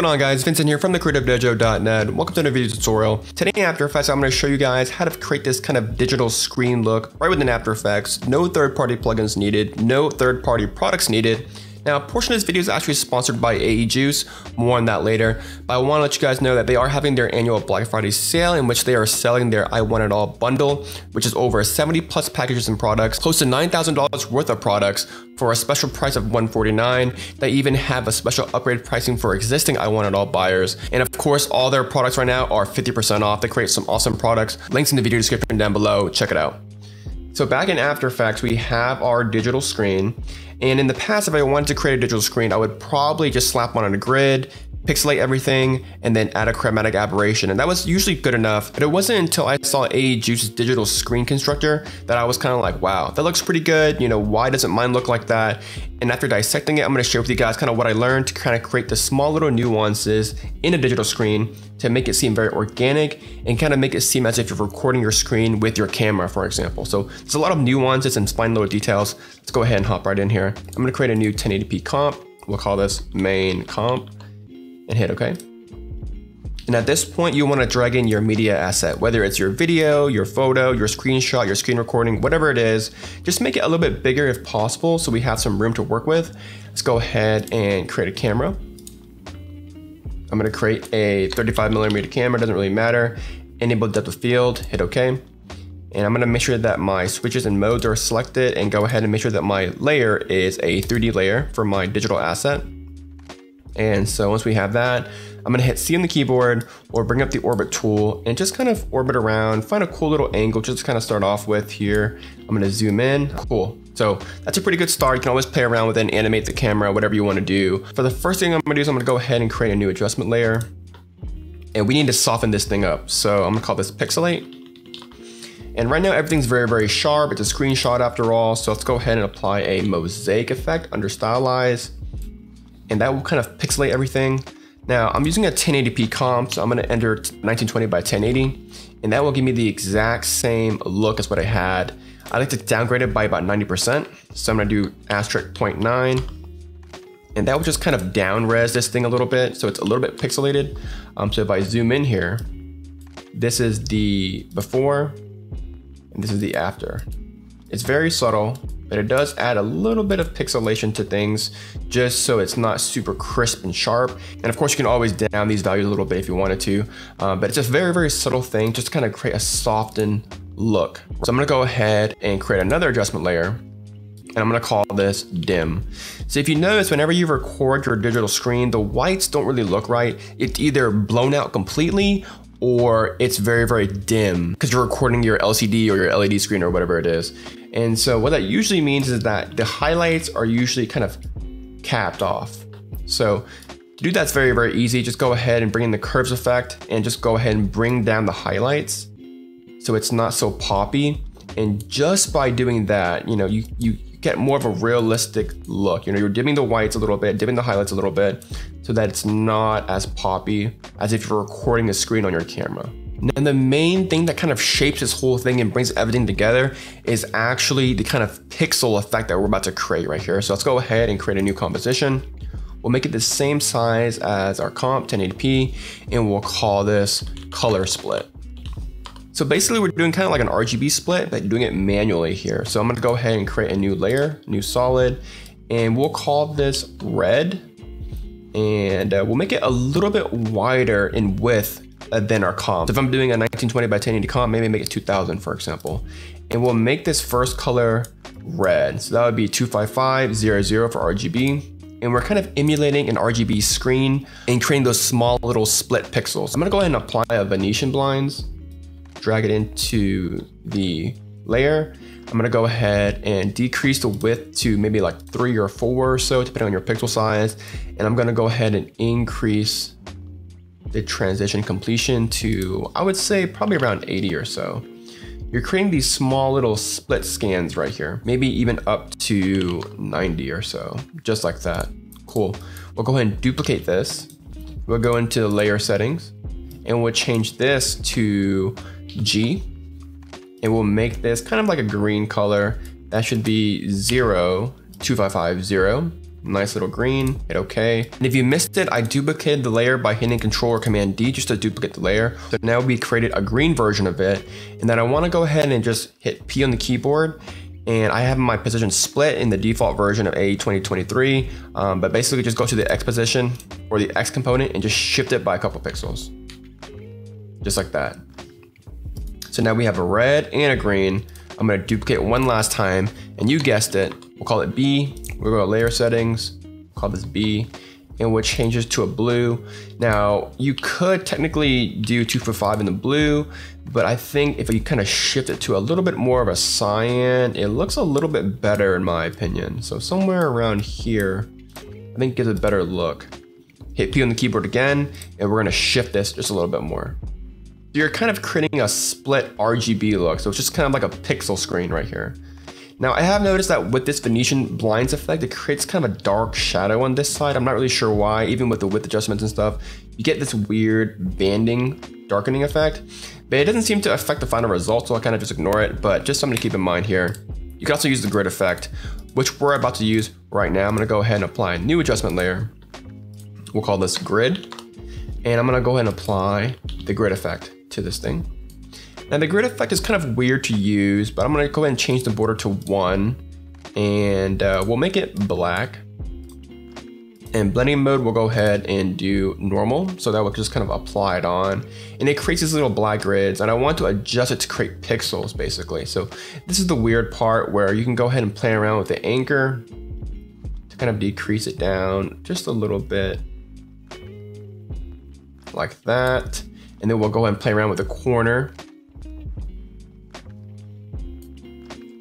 going on guys, Vincent here from thecreativedojo.net. Welcome to another video tutorial. Today in After Effects, I'm going to show you guys how to create this kind of digital screen look right within After Effects. No third-party plugins needed, no third-party products needed. Now, a portion of this video is actually sponsored by AE Juice, more on that later, but I want to let you guys know that they are having their annual Black Friday sale in which they are selling their I Want It All bundle, which is over 70 plus packages and products, close to $9,000 worth of products for a special price of 149. They even have a special upgrade pricing for existing I Want It All buyers. And of course, all their products right now are 50% off. They create some awesome products. Links in the video description down below. Check it out. So back in After Effects, we have our digital screen. And in the past, if I wanted to create a digital screen, I would probably just slap one on a grid, pixelate everything, and then add a chromatic aberration. And that was usually good enough. But it wasn't until I saw AE Juice's digital screen constructor that I was kind of like, wow, that looks pretty good. You know, why doesn't mine look like that? And after dissecting it, I'm gonna share with you guys kind of what I learned to kind of create the small little nuances in a digital screen to make it seem very organic and kind of make it seem as if you're recording your screen with your camera, for example. So there's a lot of nuances and fine little details. Let's go ahead and hop right in here. I'm gonna create a new 1080p comp. We'll call this main comp and hit OK. And at this point, you want to drag in your media asset, whether it's your video, your photo, your screenshot, your screen recording, whatever it is, just make it a little bit bigger if possible so we have some room to work with. Let's go ahead and create a camera. I'm going to create a 35 millimeter camera, doesn't really matter. Enable depth of field, hit OK. And I'm going to make sure that my switches and modes are selected and go ahead and make sure that my layer is a 3D layer for my digital asset. And so once we have that, I'm gonna hit C on the keyboard or bring up the orbit tool and just kind of orbit around, find a cool little angle just to kind of start off with here. I'm gonna zoom in, cool. So that's a pretty good start. You can always play around with it and animate the camera, whatever you wanna do. For the first thing I'm gonna do is I'm gonna go ahead and create a new adjustment layer. And we need to soften this thing up. So I'm gonna call this pixelate. And right now everything's very, very sharp. It's a screenshot after all. So let's go ahead and apply a mosaic effect under stylize and that will kind of pixelate everything. Now I'm using a 1080p comp, so I'm gonna enter 1920 by 1080, and that will give me the exact same look as what I had. I like to downgrade it by about 90%, so I'm gonna do asterisk 0.9, and that will just kind of down res this thing a little bit, so it's a little bit pixelated. Um, so if I zoom in here, this is the before, and this is the after. It's very subtle, but it does add a little bit of pixelation to things just so it's not super crisp and sharp. And of course you can always down these values a little bit if you wanted to, uh, but it's a very, very subtle thing just to kind of create a softened look. So I'm gonna go ahead and create another adjustment layer and I'm gonna call this dim. So if you notice, whenever you record your digital screen, the whites don't really look right. It's either blown out completely or it's very, very dim because you're recording your LCD or your LED screen or whatever it is. And so what that usually means is that the highlights are usually kind of capped off. So to do that's very, very easy. Just go ahead and bring in the curves effect and just go ahead and bring down the highlights so it's not so poppy. And just by doing that, you know, you, you get more of a realistic look. You know, you're dimming the whites a little bit, dimming the highlights a little bit so that it's not as poppy as if you're recording a screen on your camera. And the main thing that kind of shapes this whole thing and brings everything together is actually the kind of pixel effect that we're about to create right here. So let's go ahead and create a new composition. We'll make it the same size as our comp 1080p and we'll call this color split. So basically we're doing kind of like an RGB split, but doing it manually here. So I'm gonna go ahead and create a new layer, new solid, and we'll call this red. And uh, we'll make it a little bit wider in width uh, than our comp. So if I'm doing a 1920 by 1080 comp, maybe make it 2000 for example. And we'll make this first color red. So that would be 25500 for RGB. And we're kind of emulating an RGB screen and creating those small little split pixels. I'm gonna go ahead and apply a Venetian blinds, drag it into the layer. I'm gonna go ahead and decrease the width to maybe like three or four or so, depending on your pixel size. And I'm gonna go ahead and increase the transition completion to, I would say probably around 80 or so. You're creating these small little split scans right here, maybe even up to 90 or so, just like that. Cool. We'll go ahead and duplicate this. We'll go into the layer settings and we'll change this to G and we'll make this kind of like a green color. That should be 0, 2550. Nice little green, hit okay. And if you missed it, I duplicated the layer by hitting Control or Command D just to duplicate the layer. So now we created a green version of it. And then I wanna go ahead and just hit P on the keyboard and I have my position split in the default version of AE 2023, um, but basically just go to the X position or the X component and just shift it by a couple pixels. Just like that. So now we have a red and a green. I'm gonna duplicate one last time, and you guessed it, we'll call it B. We'll go to layer settings, call this B, and which changes to a blue. Now, you could technically do two for five in the blue, but I think if you kind of shift it to a little bit more of a cyan, it looks a little bit better in my opinion. So somewhere around here, I think gives a better look. Hit P on the keyboard again, and we're gonna shift this just a little bit more. You're kind of creating a split RGB look. So it's just kind of like a pixel screen right here. Now I have noticed that with this Venetian blinds effect, it creates kind of a dark shadow on this side. I'm not really sure why, even with the width adjustments and stuff, you get this weird banding darkening effect, but it doesn't seem to affect the final result, so I kind of just ignore it, but just something to keep in mind here. You can also use the grid effect, which we're about to use right now. I'm gonna go ahead and apply a new adjustment layer. We'll call this grid, and I'm gonna go ahead and apply the grid effect to this thing. Now the grid effect is kind of weird to use, but I'm gonna go ahead and change the border to one and uh, we'll make it black. In blending mode, we'll go ahead and do normal. So that will just kind of apply it on. And it creates these little black grids and I want to adjust it to create pixels basically. So this is the weird part where you can go ahead and play around with the anchor to kind of decrease it down just a little bit like that. And then we'll go ahead and play around with the corner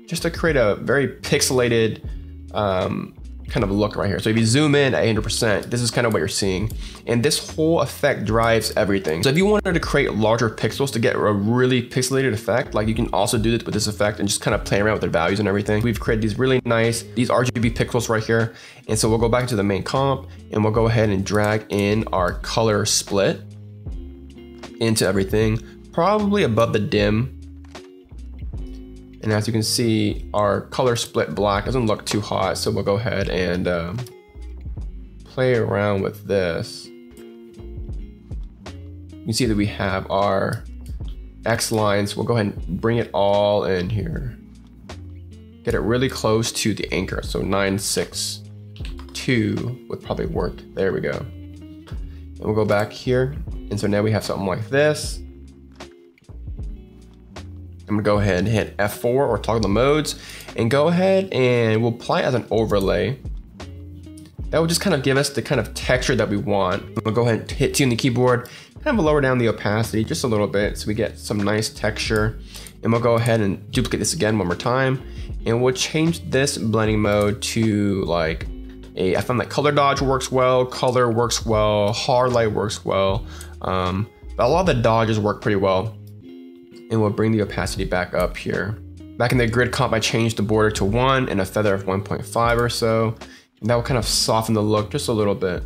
just to create a very pixelated um, kind of look right here. So if you zoom in at 100%, this is kind of what you're seeing. And this whole effect drives everything. So if you wanted to create larger pixels to get a really pixelated effect, like you can also do this with this effect and just kind of play around with their values and everything. We've created these really nice, these RGB pixels right here. And so we'll go back to the main comp and we'll go ahead and drag in our color split into everything, probably above the dim and as you can see, our color split black doesn't look too hot. So we'll go ahead and um, play around with this. You see that we have our X lines. We'll go ahead and bring it all in here. Get it really close to the anchor. So 962 would probably work. There we go. And we'll go back here. And so now we have something like this. I'm gonna go ahead and hit F4 or toggle the modes and go ahead and we'll apply it as an overlay. That will just kind of give us the kind of texture that we want. We'll go ahead and hit T on the keyboard, kind of lower down the opacity just a little bit so we get some nice texture. And we'll go ahead and duplicate this again one more time. And we'll change this blending mode to like a, I found that color dodge works well, color works well, hard light works well. Um, but a lot of the dodges work pretty well and we'll bring the opacity back up here. Back in the grid comp, I changed the border to one and a feather of 1.5 or so. And that will kind of soften the look just a little bit.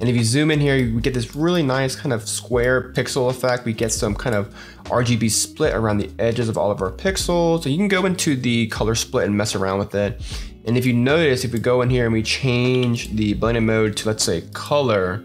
And if you zoom in here, we get this really nice kind of square pixel effect. We get some kind of RGB split around the edges of all of our pixels. So you can go into the color split and mess around with it. And if you notice, if we go in here and we change the blending mode to let's say color,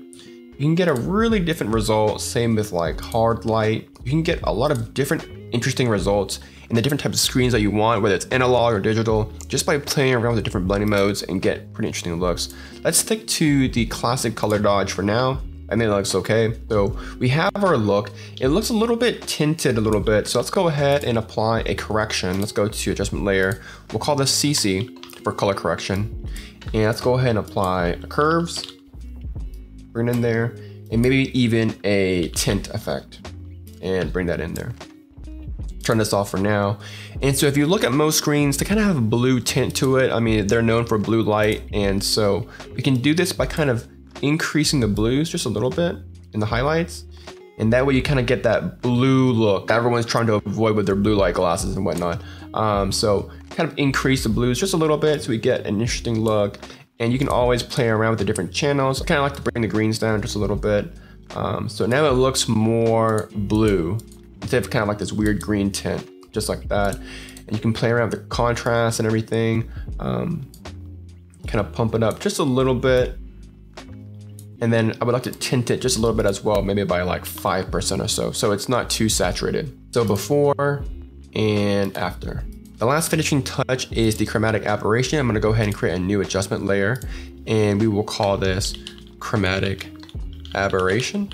you can get a really different result. Same with like hard light. You can get a lot of different interesting results in the different types of screens that you want, whether it's analog or digital, just by playing around with the different blending modes and get pretty interesting looks. Let's stick to the classic color dodge for now. I it looks okay. So we have our look. It looks a little bit tinted a little bit. So let's go ahead and apply a correction. Let's go to adjustment layer. We'll call this CC for color correction. And let's go ahead and apply curves. Bring in there and maybe even a tint effect and bring that in there turn this off for now. And so if you look at most screens, they kind of have a blue tint to it. I mean, they're known for blue light. And so we can do this by kind of increasing the blues just a little bit in the highlights. And that way you kind of get that blue look that everyone's trying to avoid with their blue light glasses and whatnot. Um, so kind of increase the blues just a little bit so we get an interesting look. And you can always play around with the different channels. I kind of like to bring the greens down just a little bit. Um, so now it looks more blue instead of kind of like this weird green tint, just like that. And you can play around with the contrast and everything. Um, kind of pump it up just a little bit. And then I would like to tint it just a little bit as well, maybe by like 5% or so. So it's not too saturated. So before and after. The last finishing touch is the chromatic aberration. I'm gonna go ahead and create a new adjustment layer and we will call this chromatic aberration.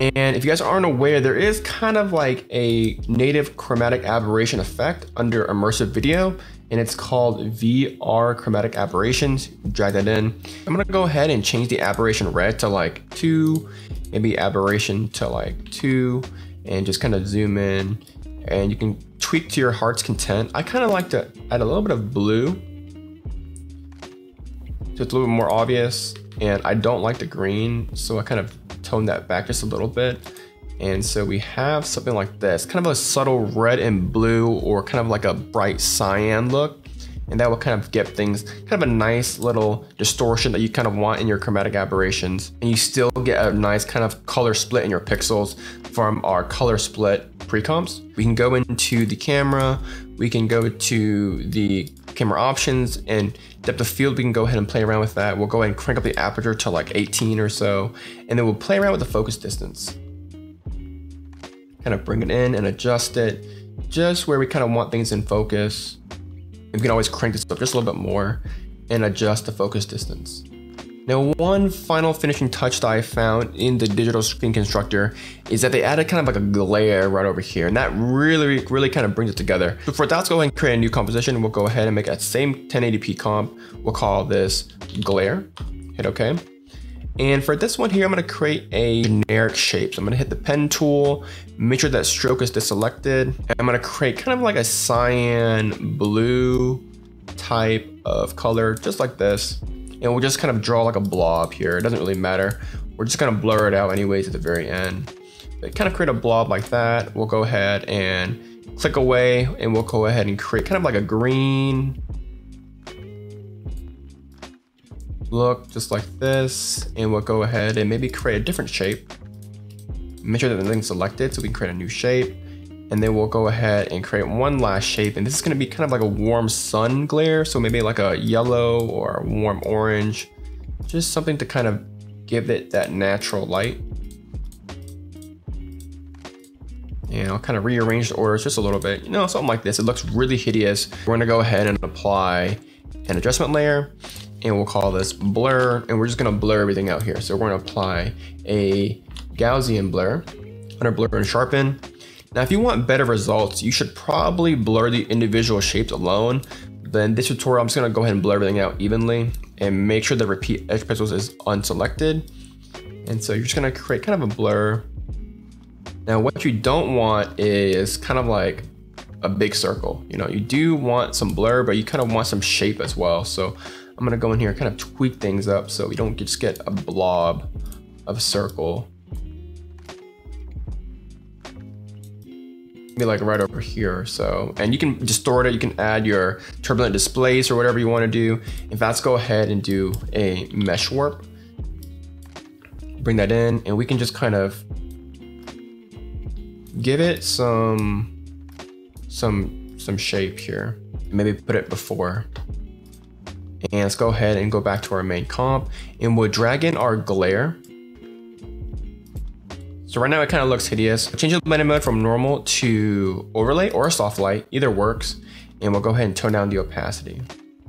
And if you guys aren't aware, there is kind of like a native chromatic aberration effect under immersive video and it's called VR chromatic aberrations. Drag that in. I'm gonna go ahead and change the aberration red to like two, maybe aberration to like two, and just kind of zoom in and you can tweak to your heart's content. I kind of like to add a little bit of blue so it's a little bit more obvious and I don't like the green so I kind of tone that back just a little bit and so we have something like this, kind of a subtle red and blue or kind of like a bright cyan look. And that will kind of get things kind of a nice little distortion that you kind of want in your chromatic aberrations. And you still get a nice kind of color split in your pixels from our color split pre-comps. We can go into the camera, we can go to the camera options and depth of field, we can go ahead and play around with that. We'll go ahead and crank up the aperture to like 18 or so, and then we'll play around with the focus distance kind of bring it in and adjust it just where we kind of want things in focus. We can always crank this up just a little bit more and adjust the focus distance. Now, one final finishing touch that I found in the digital screen constructor is that they added kind of like a glare right over here, and that really, really kind of brings it together. So for that, let's go ahead and create a new composition. We'll go ahead and make that same 1080p comp. We'll call this glare. Hit OK. And for this one here, I'm gonna create a generic shape. So I'm gonna hit the pen tool, make sure that stroke is deselected. I'm gonna create kind of like a cyan blue type of color, just like this. And we'll just kind of draw like a blob here. It doesn't really matter. We're just gonna blur it out anyways at the very end. But kind of create a blob like that. We'll go ahead and click away and we'll go ahead and create kind of like a green look just like this and we'll go ahead and maybe create a different shape. Make sure that the thing's selected so we can create a new shape. And then we'll go ahead and create one last shape. And this is gonna be kind of like a warm sun glare. So maybe like a yellow or a warm orange. Just something to kind of give it that natural light. And I'll kind of rearrange the orders just a little bit. You know, something like this. It looks really hideous. We're gonna go ahead and apply an adjustment layer and we'll call this blur and we're just gonna blur everything out here. So we're gonna apply a Gaussian blur, under blur and sharpen. Now, if you want better results, you should probably blur the individual shapes alone. Then this tutorial, I'm just gonna go ahead and blur everything out evenly and make sure the repeat edge pixels is unselected. And so you're just gonna create kind of a blur. Now, what you don't want is kind of like a big circle. You know, you do want some blur, but you kind of want some shape as well. So I'm gonna go in here and kind of tweak things up so we don't just get a blob of circle. Be like right over here so. And you can distort it, you can add your turbulent displace or whatever you wanna do. In fact, let's go ahead and do a mesh warp. Bring that in and we can just kind of give it some, some, some shape here. Maybe put it before. And let's go ahead and go back to our main comp and we'll drag in our glare. So right now it kind of looks hideous. Change the blending mode from normal to overlay or soft light, either works. And we'll go ahead and tone down the opacity.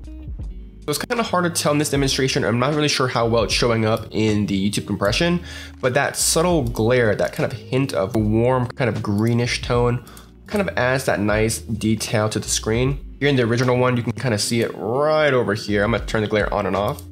So it's kind of hard to tell in this demonstration. I'm not really sure how well it's showing up in the YouTube compression, but that subtle glare, that kind of hint of warm kind of greenish tone kind of adds that nice detail to the screen. Here in the original one, you can kind of see it right over here. I'm gonna turn the glare on and off.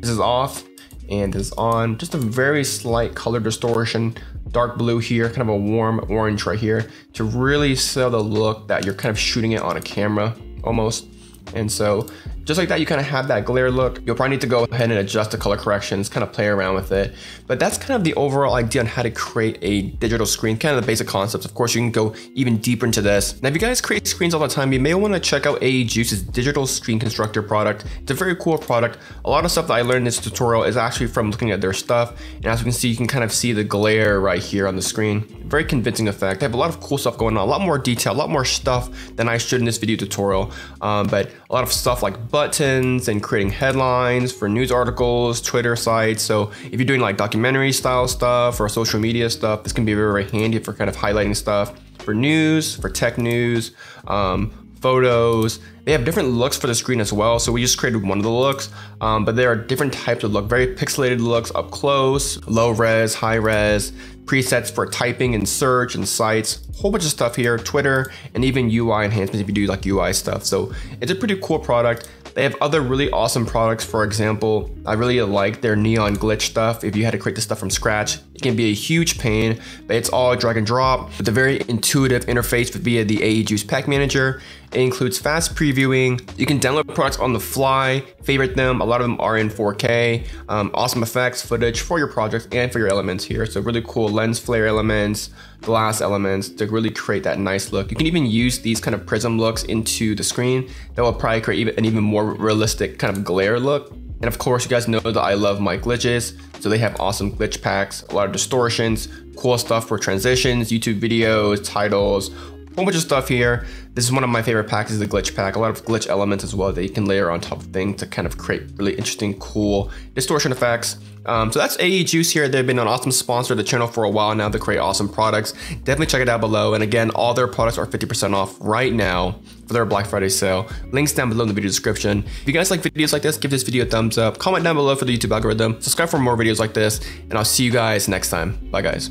This is off and this is on. Just a very slight color distortion. Dark blue here, kind of a warm orange right here to really sell the look that you're kind of shooting it on a camera almost. And so just like that, you kind of have that glare look. You'll probably need to go ahead and adjust the color corrections, kind of play around with it. But that's kind of the overall idea on how to create a digital screen, kind of the basic concepts. Of course, you can go even deeper into this. Now, if you guys create screens all the time, you may want to check out AE Juice's digital screen constructor product. It's a very cool product. A lot of stuff that I learned in this tutorial is actually from looking at their stuff. And as you can see, you can kind of see the glare right here on the screen. Very convincing effect. They have a lot of cool stuff going on, a lot more detail, a lot more stuff than I should in this video tutorial. Um, but a lot of stuff like buttons and creating headlines for news articles, Twitter sites. So if you're doing like documentary style stuff or social media stuff, this can be very, very handy for kind of highlighting stuff for news, for tech news, um, photos. They have different looks for the screen as well. So we just created one of the looks, um, but there are different types of look, very pixelated looks up close, low res, high res, presets for typing and search and sites, whole bunch of stuff here, Twitter, and even UI enhancements if you do like UI stuff. So it's a pretty cool product. They have other really awesome products. For example, I really like their neon glitch stuff. If you had to create this stuff from scratch, it can be a huge pain, but it's all drag and drop with a very intuitive interface via the AE Juice Pack Manager. It includes fast previewing. You can download products on the fly, favorite them. A lot of them are in 4K. Um, awesome effects, footage for your projects and for your elements here. So really cool lens flare elements, glass elements to really create that nice look. You can even use these kind of prism looks into the screen. That will probably create an even more realistic kind of glare look. And of course, you guys know that I love my glitches. So they have awesome glitch packs, a lot of distortions, cool stuff for transitions, YouTube videos, titles, whole bunch of stuff here. This is one of my favorite packs, is the glitch pack. A lot of glitch elements as well that you can layer on top of things to kind of create really interesting, cool distortion effects. Um, so that's AE Juice here. They've been an awesome sponsor of the channel for a while now. They create awesome products. Definitely check it out below. And again, all their products are 50% off right now for their Black Friday sale. Links down below in the video description. If you guys like videos like this, give this video a thumbs up. Comment down below for the YouTube algorithm. Subscribe for more videos like this. And I'll see you guys next time. Bye guys.